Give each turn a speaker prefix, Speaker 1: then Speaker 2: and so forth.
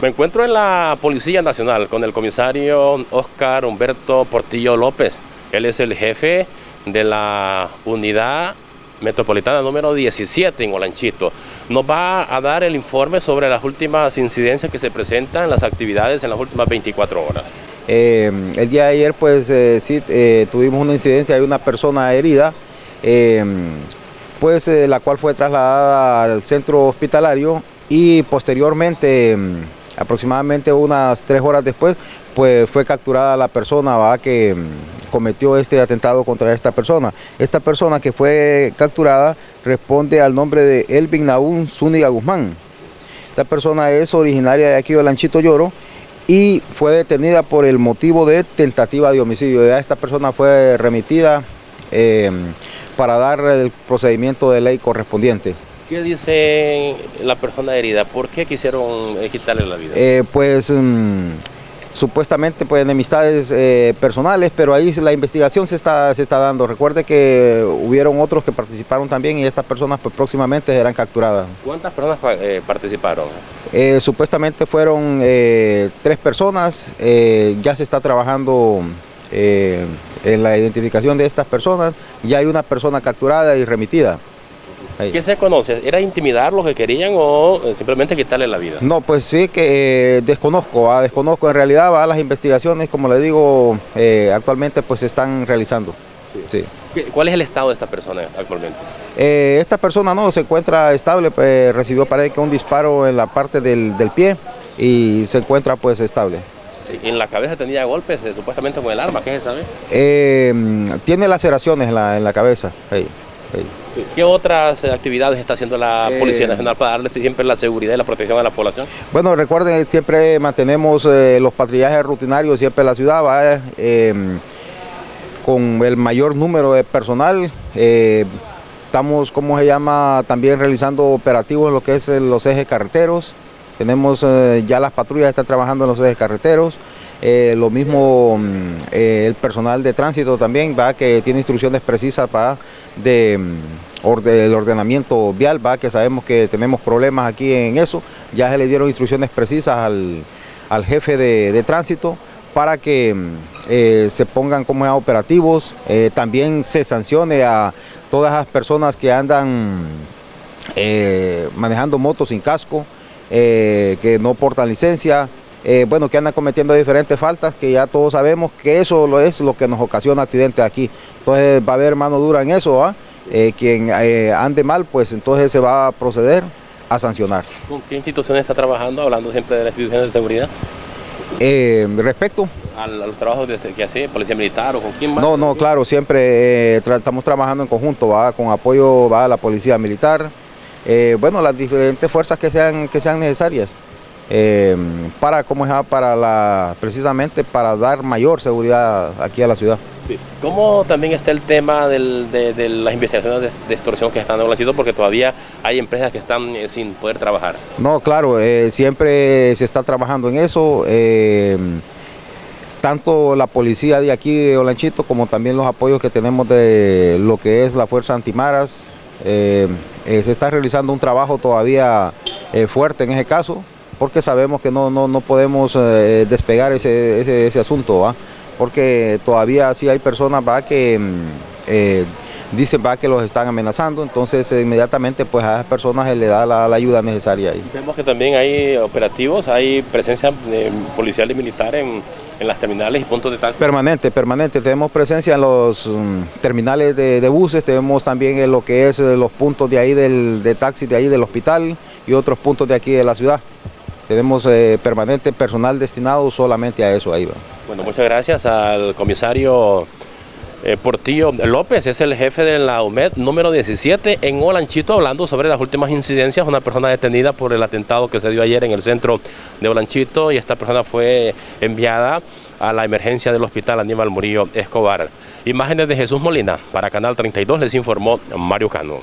Speaker 1: Me encuentro en la Policía Nacional con el comisario Oscar Humberto Portillo López. Él es el jefe de la unidad metropolitana número 17 en Olanchito. Nos va a dar el informe sobre las últimas incidencias que se presentan, las actividades en las últimas 24 horas.
Speaker 2: Eh, el día de ayer pues eh, sí eh, tuvimos una incidencia de una persona herida, pues la cual fue trasladada al centro hospitalario y posteriormente aproximadamente unas tres horas después, pues fue capturada la persona que mm, cometió este atentado contra esta persona. Esta persona que fue capturada responde al nombre de Elvin Naún Zúñiga Guzmán. Esta persona es originaria de aquí de Lanchito Lloro y fue detenida por el motivo de tentativa de homicidio. Esta persona fue remitida eh, para dar el procedimiento de ley correspondiente.
Speaker 1: ¿Qué dice la persona herida? ¿Por qué quisieron eh, quitarle la vida?
Speaker 2: Eh, pues mm, supuestamente pues enemistades eh, personales, pero ahí la investigación se está, se está dando. Recuerde que hubieron otros que participaron también y estas personas pues, próximamente serán capturadas.
Speaker 1: ¿Cuántas personas participaron?
Speaker 2: supuestamente fueron tres personas, ya se está trabajando en la identificación de estas personas, ya hay una persona capturada y remitida.
Speaker 1: ¿Qué se conoce? ¿Era intimidar lo que querían o eh, simplemente quitarle la vida?
Speaker 2: No, pues sí que eh, desconozco, ah, desconozco. En realidad va las investigaciones, como le digo, eh, actualmente pues se están realizando.
Speaker 1: Sí. ¿Cuál es el estado de esta persona actualmente?
Speaker 2: esta persona no se encuentra estable, pues, recibió parece que un disparo en la parte del, pie y se encuentra pues estable.
Speaker 1: en la cabeza tenía golpes, supuestamente con el arma, ¿qué se sabe?
Speaker 2: tiene laceraciones en la, en la cabeza.
Speaker 1: ¿Qué otras actividades está haciendo la eh, Policía Nacional para darle siempre la seguridad y la protección a la población?
Speaker 2: Bueno, recuerden, siempre mantenemos eh, los patrullajes rutinarios siempre la ciudad, ¿va? Con el mayor número de personal. Eh, estamos, ¿cómo se llama?, también realizando operativos en lo que es los ejes carreteros. Tenemos ya las patrullas están trabajando en los ejes carreteros. Lo mismo mm, el personal de tránsito también, va que tiene instrucciones precisas para de mm, el ordenamiento vial, va que sabemos que tenemos problemas aquí en eso, ya se le dieron instrucciones precisas al, jefe de, tránsito para que mm, eh, se pongan como operativos, eh, también se sancione a todas las personas que andan eh, manejando motos sin casco, que no portan licencia, bueno, que andan cometiendo diferentes faltas, que ya todos sabemos que eso es lo que nos ocasiona accidentes aquí. Entonces va a haber mano dura en eso, ¿va? Eh, quien eh, ande mal, pues entonces se va a proceder a sancionar.
Speaker 1: ¿Con qué instituciones está trabajando, hablando siempre de las instituciones de seguridad?
Speaker 2: Eh, respecto
Speaker 1: a, los trabajos que hace Policía Militar o con quién más?
Speaker 2: No, no, claro, siempre estamos trabajando en conjunto, ¿va? con apoyo va a la Policía Militar, bueno, las diferentes fuerzas que sean, que sean necesarias. Para, ¿cómo es? para la, precisamente para dar mayor seguridad aquí a la ciudad.
Speaker 1: ¿Cómo también está el tema de, las investigaciones de, extorsión que están haciendo? Porque todavía hay empresas que están eh, sin poder trabajar.
Speaker 2: No, claro, eh, siempre se está trabajando en eso. Eh, tanto la policía de aquí de Olanchito como también los apoyos que tenemos de lo que es la Fuerza Antimaras. se está realizando un trabajo todavía fuerte en ese caso porque sabemos que no, no, podemos despegar ese, ese, ese asunto porque todavía sí hay personas ¿va? que mm, eh, dicen ¿va? que los están amenazando, entonces eh, inmediatamente pues a esas personas se le da la, ayuda necesaria. Ahí.
Speaker 1: Vemos que también hay operativos, hay presencia eh, policial y militar en, las terminales y puntos de taxi.
Speaker 2: Permanente, permanente, tenemos presencia en los mm, terminales de, buses, tenemos también en lo que es los puntos de ahí del de taxi de ahí del hospital y otros puntos de aquí de la ciudad. Tenemos eh, permanente personal destinado solamente a eso ahí.
Speaker 1: Bueno, muchas gracias al comisario eh, Portillo López, es el jefe de la UMED número 17 en Olanchito, hablando sobre las últimas incidencias, una persona detenida por el atentado que se dio ayer en el centro de Olanchito y esta persona fue enviada a la emergencia del hospital Aníbal Murillo Escobar. Imágenes de Jesús Molina, para Canal 32 les informó Mario Cano.